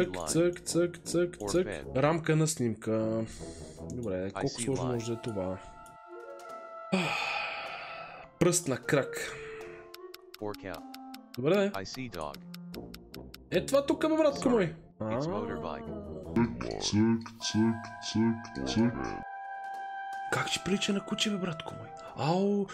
Цък, цък, цък, цък, цък. Рамка на снимка. Добре, колко сложно може да е това? Пръст на крак. Добре, да е. това тук бе, братко мой. Цък, цък, цък, цък. Как ще прилича на куче, бе, братко мой? Ау,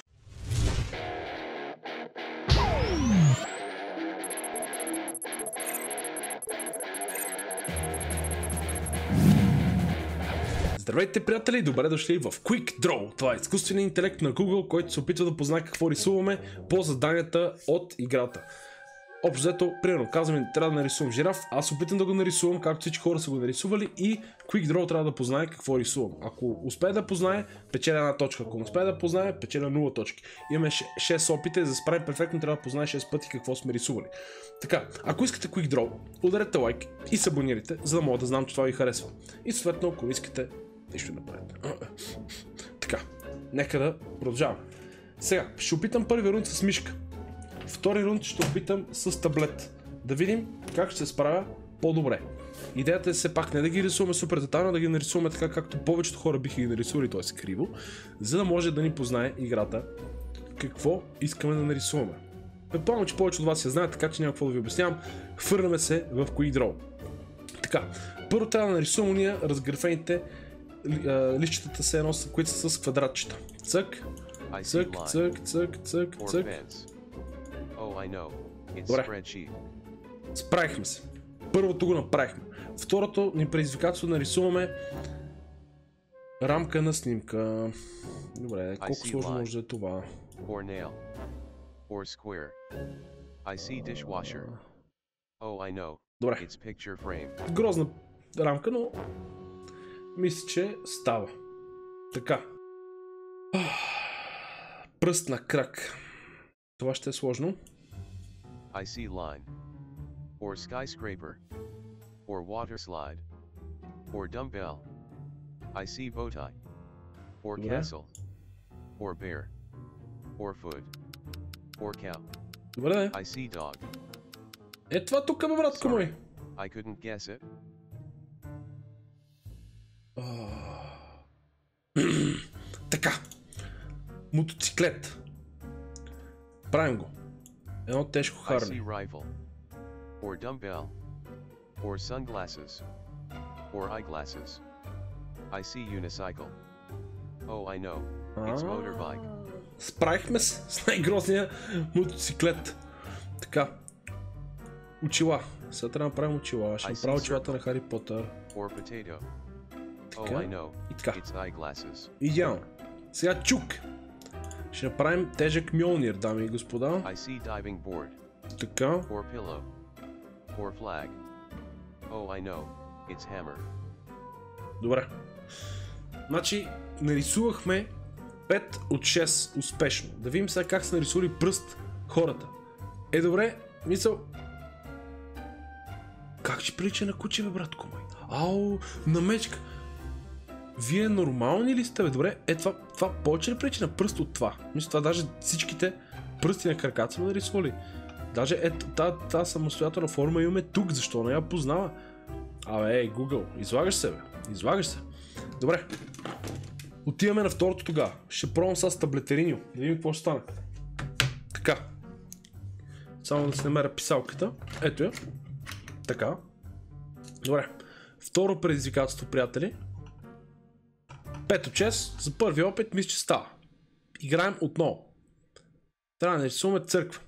Здравейте, приятели! Добре дошли в Quick Draw. Това е изкуственият интелект на Google, който се опитва да познае какво рисуваме по заданията от играта. Общо взето, примерно, казваме, трябва да нарисувам жираф, аз опитам да го нарисувам, както всички хора са го нарисували и Quick Draw трябва да познае какво рисувам. Ако успее да познае, печеля една точка. Ако не успее да познае, печеля 0 точки. Имаме 6 опита и за да справим перфектно трябва да познае 6 пъти какво сме рисували. Така, ако искате Quick Draw, ударете лайк и се абонирайте, за да мога да знам, че това ви харесва. И съответно, ако искате Нищо направете. Така, нека да продължаваме. Сега, ще опитам първи рунд с мишка. Втори рунд ще опитам с таблет. Да видим как ще се справя по-добре. Идеята е все пак не да ги рисуваме супер детално, да ги нарисуваме така, както повечето хора биха ги нарисували, т.е. криво, за да може да ни познае играта какво искаме да нарисуваме. Предполагам, че повече от вас я знаят, така че няма какво да ви обяснявам. Хвърляме се в Quick Draw. Така, първо трябва да нарисуваме ние разграфените лищата се едно, които са с квадратчета. Цък, цък, цък, цък, цък, цък. Oh, Добре. Справихме се. Първото го направихме. Второто ни предизвикателство да нарисуваме рамка на снимка. Добре, колко сложно може да е това? Or nail. Or square. I see dishwasher. Oh, I know. Добре. It's picture frame. Грозна рамка, но мисля, че става. Така. Пръст на крак. Това ще е сложно. I see line. Or skyscraper. Or water slide. Or dumbbell. I see bow tie. Or castle. Or bear. Or foot. Or cow. Добре. I see dog. Е това тук, бе, братко мой. I couldn't guess it. така. Мотоциклет. Правим го. Едно тежко харне. Or dumbbell. Or sunglasses. Or eyeglasses. I see unicycle. Oh, I know. It's motorbike. Справихме се с най-грозния мотоциклет. Така. Очила. Сега трябва да направим очила. Ще направя очилата на Хари Потър. Or potato. Така. Oh, и така. Идеално. Сега чук. Ще направим тежък мьолнир, дами и господа. Така. Oh, Добре. Значи, нарисувахме 5 от 6 успешно. Да видим сега как са нарисували пръст хората. Е, добре, мисъл... Как ще прилича на куче, бе, братко мой? Ау, на мечка. Вие нормални ли сте? Бе? Добре, е това, това повече ли пречи на пръст от това? Мисля, това даже всичките пръсти на краката са нарисували. Даже ето тази самостоятелна форма имаме тук, защо не я познава? Абе, ей, Google, излагаш се, бе. Излагаш се. Добре. Отиваме на второто тогава. Ще пробвам с таблетериньо. Да видим какво ще стане. Така. Само да се намеря писалката. Ето я. Така. Добре. Второ предизвикателство, приятели. 5 от 6, за първи опит мисля, че става. Играем отново. Трябва да нарисуваме църква.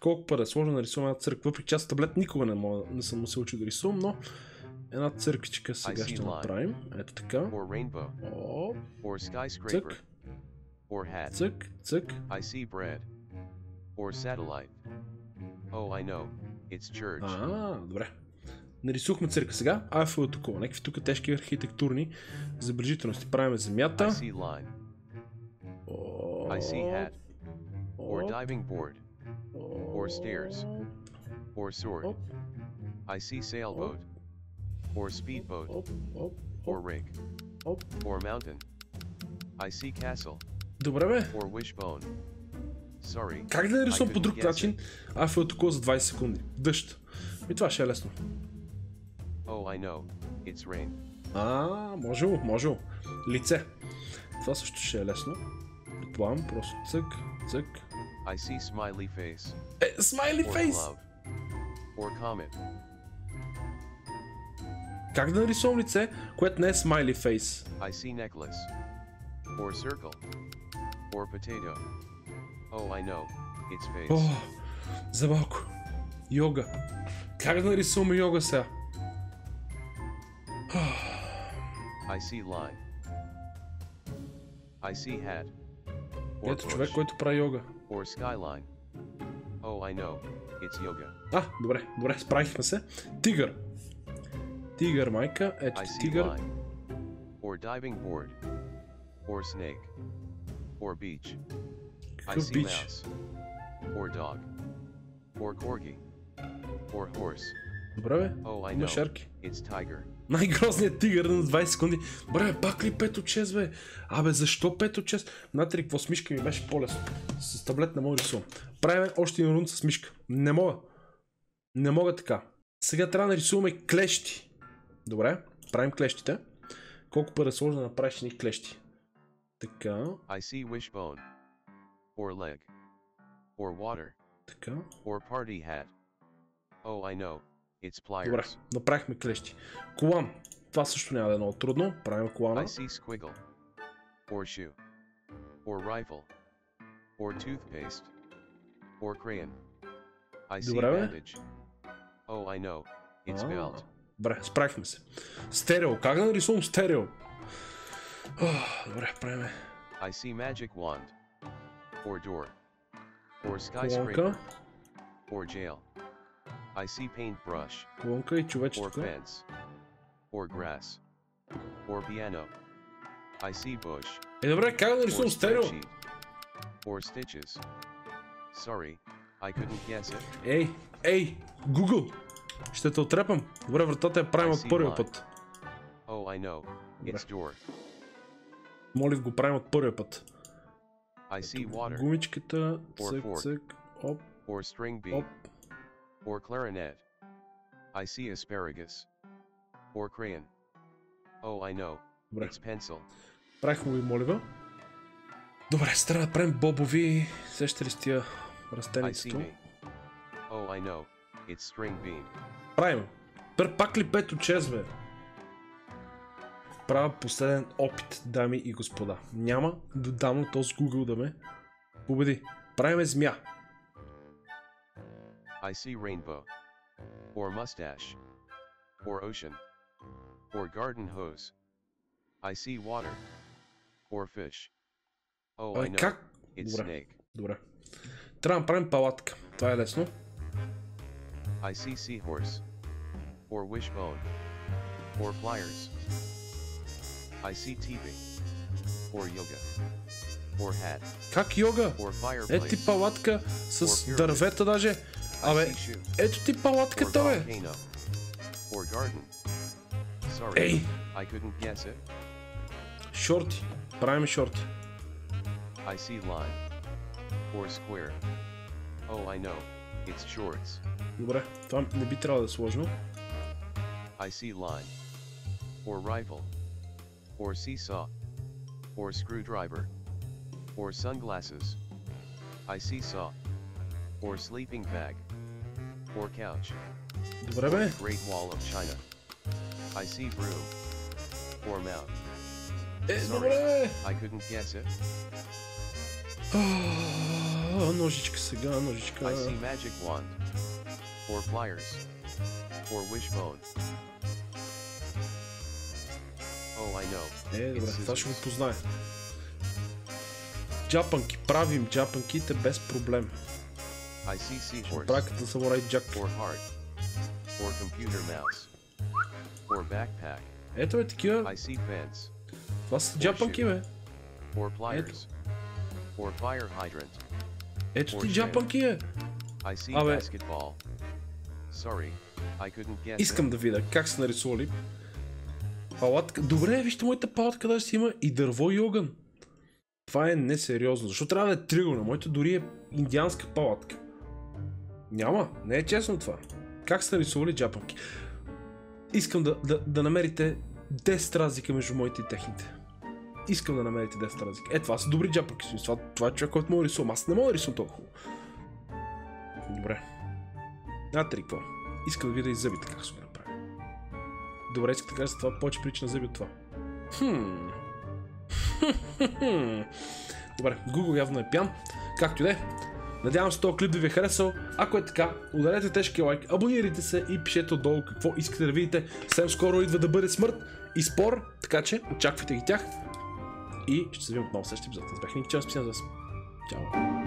Колко пъде е сложно да нарисуваме една църква, въпреки че аз таблет никога не, мога, не съм му се учил да рисувам, но една църквичка сега ще направим. Ето така. О, цък. Цък, цък. Oh, а, добре. Нарисухме църква сега. Айфел такова. Някакви тук тежки архитектурни забележителности. Правиме земята. I see line. I see hat. Or diving board. Or stairs. Or sword. I see sailboat. Or speedboat. Or rig. Or mountain. I see castle. Добре бе. Or wishbone. Sorry. Как да нарисувам по друг начин Айфел такова за 20 секунди? Дъжд. И това ще е лесно. Oh, I know. It's rain. А, можело, можело. Лице. Това също ще е лесно. Предполагам, просто цък, цък. I see smiley face. Е, смайли Or фейс! glove. Or comet. Как да нарисувам лице, което не е смайли фейс? I see necklace. Or circle. Or potato. Oh, I know. It's face. О, за малко. Йога. Как да нарисуваме йога сега? I see line. I see hat. Or Ето човек, bush. който прави йога. Or skyline. Oh, I know. It's yoga. А, добре, добре, справихме се. Тигър. Тигър, майка. Ето I ти see тигър. line. Or diving board. Or snake. Or beach. I Какъв see бич? mouse. Or dog. Or corgi. Or horse. Добре, бе. Oh, Има tiger. Най-грозният тигър на 20 секунди. Бре, пак ли 5 от 6, бе? Абе, защо 5 от 6? Знаете ли, какво с мишка ми беше по-лесно? С таблет не мога да рисувам. Правим още един рунд с мишка. Не мога. Не мога така. Сега трябва да нарисуваме клещи. Добре, правим клещите. Колко пъти е сложно да направиш ни клещи? Така, I see wishbone. Or leg. Or water. така. Or party hat. Oh, I know. Добре, направихме клещи. Колан. Това също няма да е много трудно. Правим колана. I see squiggle. Or shoe. Or rifle. Or toothpaste. Or crayon. I see Добре, bandage. Oh, I know. It's А, belt. Добре, справихме се. Стерео. Как да нарисувам стерео? Ох, Добре, правиме. I see magic wand. Or door. Or skyscraper. Or jail. I see paintbrush. колонка и Or човечетка. fence. Or grass. Or piano. I see bush. Е, добре, как да Or нарисувам стерео? spreadsheet. Or stitches. Sorry, I couldn't guess it. Ей, ей, Google! Ще те отрепам. Добре, вратата я правим I от първия път. Oh, I know. It's door. Молив го правим от първия път. I see water. Гумичката, Or цък, fork. цък, оп, Or string bean. оп. Or clarinet. I see asparagus. Or crayon. Oh, I know. Добре, It's pencil. правихме го и молива. Добре, ще трябва да правим бобови. Сеща ли с тия растеницето? Oh, I know. It's string bean. Правим. Пър пак ли 5 от 6, бе? Правя последен опит, дами и господа. Няма да дам на този Google да ме победи. Правиме змия. I see rainbow. Or mustache. Or ocean. Or garden hose. I see water. Or fish. Oh, I Абе, know. как? It's Добре, snake. добре. Трябва да направим палатка. Това е лесно. I see seahorse. Or wishbone. Or pliers. I see TV. Or yoga. Or hat. Как йога? Or Ето ти fireplace. палатка с Or pyramid. дървета даже. I Абе, see shoe. ето ти Or палатката, бе. volcano. Or garden. Sorry, Ей, I couldn't guess it. шорти. Правим шорти. I see line. Or square. Oh, I know. It's shorts. Добре, това не би трябвало да е сложно. I see line. Or rifle. Or seesaw. Or screwdriver. Or sunglasses. I see saw. Or sleeping bag. Or couch. Добре, бе. Great Wall of China. I see broom. Or mount. Е, Sorry. добре, бе. I couldn't guess it. А, Ножичка сега, ножичка. I see magic wand. Or pliers. Or wishbone. Oh, I know. Е, добре, It's това ще го scissors. познае. Джапанки, правим джапанките без проблем. I see seahorse. Браката самурай джак. Or heart. Or computer mouse. Or backpack. Ето е такива. I see fence. Това са джапанки, бе. Or pliers. Or fire hydrant. Ето ти джапанки, е. I see Абе. basketball. Sorry, I couldn't guess Искам да видя как са нарисували. Палатка. Добре, вижте моята палатка, даже си има и дърво и огън. Това е несериозно. Защо трябва да е триъгълна? Моята дори е индианска палатка. Няма, не е честно това. Как са нарисували джапанки? Искам да, да, да намерите 10 разлика между моите и техните. Искам да намерите 10 разлика. Е, това са добри джапаки. Това, това е човек, който мога да рисувам. Аз не мога да рисувам толкова. Добре. Знаете ли какво? Искам да видя и зъбите как са го направили. Добре, исках да кажа за това повече причина зъби от това. Хм. Добре, Google явно е пян. Както и да е. Надявам се този клип да ви е харесал. Ако е така, ударете тежки лайк, абонирайте се и пишете отдолу какво искате да видите. Съвсем скоро идва да бъде смърт и спор, така че очаквайте ги тях. И ще се видим отново в следващия епизод. Аз бях Ник, чао, спасибо за вас. Чао.